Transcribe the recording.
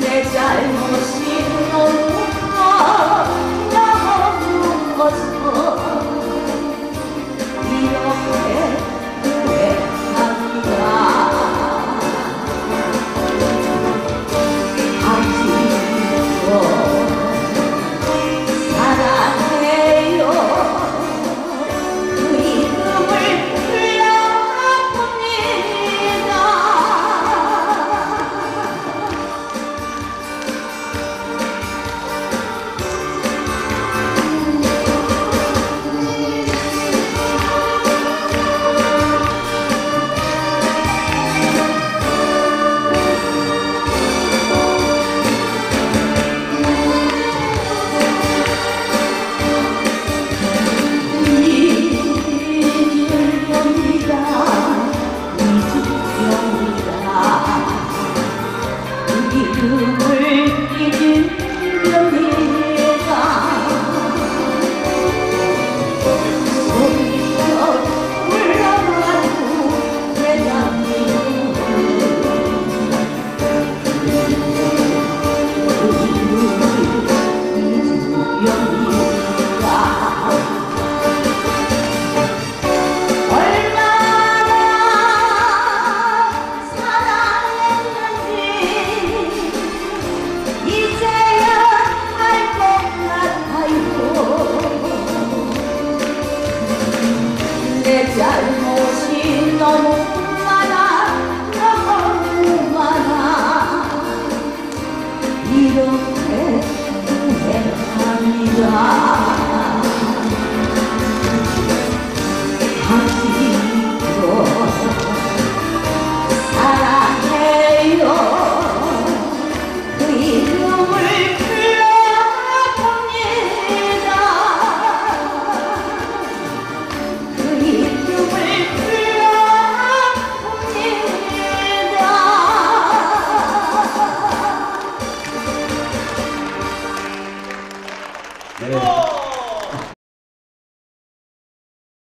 내 잘못 Yeah.